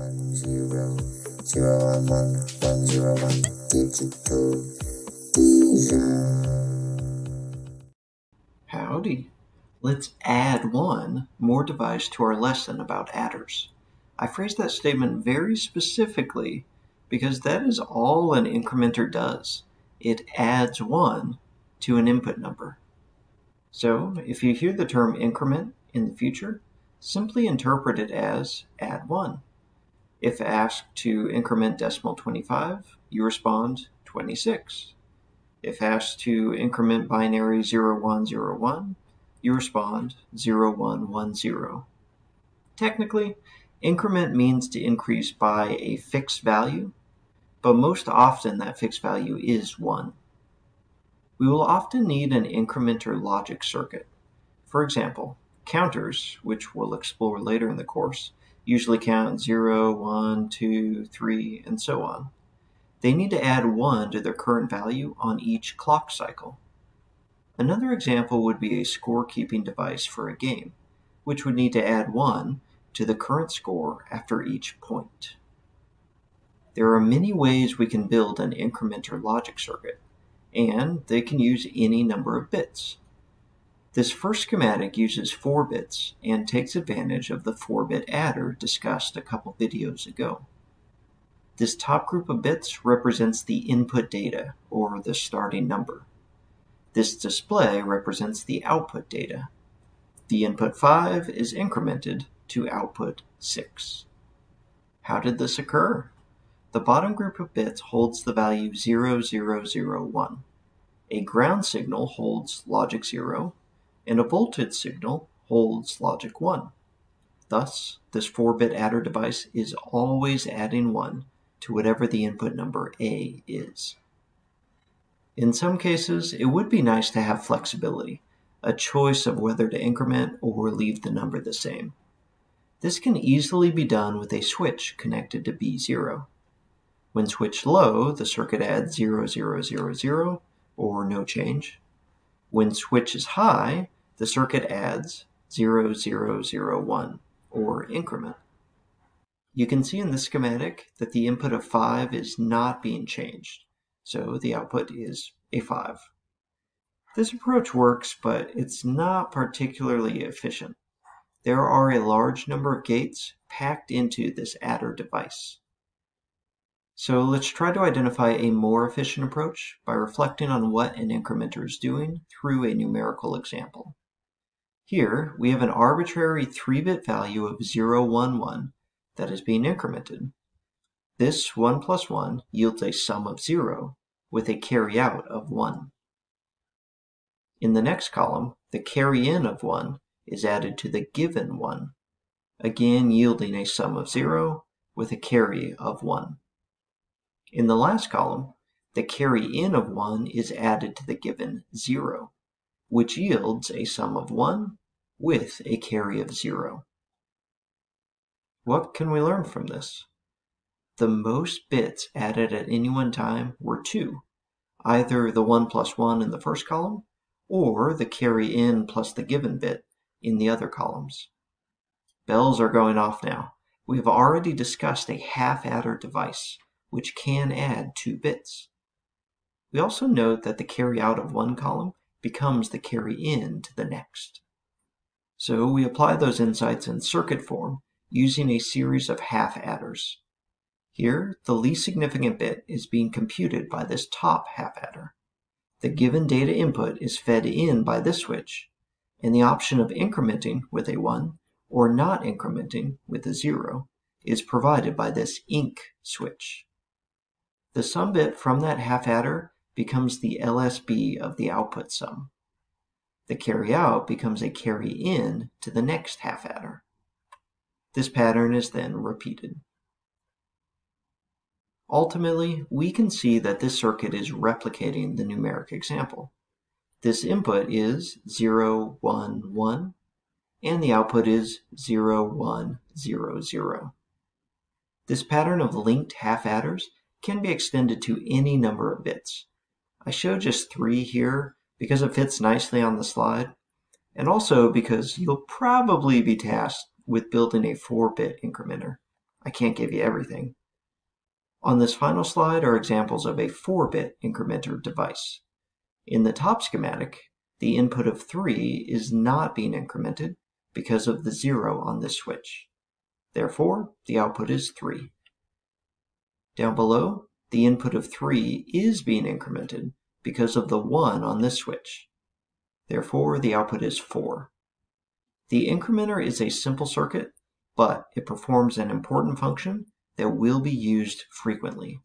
one zero zero one one one zero one digital Howdy. Let's add one more device to our lesson about adders. I phrased that statement very specifically because that is all an incrementer does. It adds one to an input number. So if you hear the term increment in the future, simply interpret it as add 1. If asked to increment decimal 25, you respond 26. If asked to increment binary 0101, you respond 0110. Technically, increment means to increase by a fixed value, but most often that fixed value is 1. We will often need an incrementer logic circuit. For example, counters, which we'll explore later in the course, usually count 0, 1, 2, 3, and so on. They need to add 1 to their current value on each clock cycle. Another example would be a score-keeping device for a game, which would need to add 1 to the current score after each point. There are many ways we can build an incrementer logic circuit, and they can use any number of bits. This first schematic uses 4 bits and takes advantage of the 4-bit adder discussed a couple videos ago. This top group of bits represents the input data, or the starting number. This display represents the output data. The input 5 is incremented to output 6. How did this occur? The bottom group of bits holds the value 0001. A ground signal holds logic 0, and a voltage signal holds logic 1. Thus, this 4-bit adder device is always adding 1 to whatever the input number A is. In some cases, it would be nice to have flexibility, a choice of whether to increment or leave the number the same. This can easily be done with a switch connected to B0. When switched low, the circuit adds 0000 or no change. When switch is high, the circuit adds 0001 or increment. You can see in this schematic that the input of 5 is not being changed, so the output is a 5. This approach works, but it's not particularly efficient. There are a large number of gates packed into this adder device. So let's try to identify a more efficient approach by reflecting on what an incrementer is doing through a numerical example. Here, we have an arbitrary 3-bit value of 011 that is being incremented. This 1 plus 1 yields a sum of 0 with a carry out of 1. In the next column, the carry in of 1 is added to the given 1, again yielding a sum of 0 with a carry of 1. In the last column, the carry in of 1 is added to the given 0, which yields a sum of 1 with a carry of 0. What can we learn from this? The most bits added at any one time were 2, either the 1 plus 1 in the first column, or the carry in plus the given bit in the other columns. Bells are going off now. We have already discussed a half adder device, which can add 2 bits. We also note that the carry out of one column becomes the carry in to the next. So we apply those insights in circuit form using a series of half adders. Here, the least significant bit is being computed by this top half adder. The given data input is fed in by this switch, and the option of incrementing with a 1 or not incrementing with a 0 is provided by this INC switch. The sum bit from that half adder becomes the LSB of the output sum. The carry out becomes a carry in to the next half adder. This pattern is then repeated. Ultimately, we can see that this circuit is replicating the numeric example. This input is 0, 1, 1, and the output is 0, 1, 0, 0. This pattern of linked half adders can be extended to any number of bits. I show just three here because it fits nicely on the slide, and also because you'll probably be tasked with building a 4-bit incrementer. I can't give you everything. On this final slide are examples of a 4-bit incrementer device. In the top schematic, the input of 3 is not being incremented because of the 0 on this switch. Therefore, the output is 3. Down below, the input of 3 is being incremented because of the 1 on this switch. Therefore, the output is 4. The incrementer is a simple circuit, but it performs an important function that will be used frequently.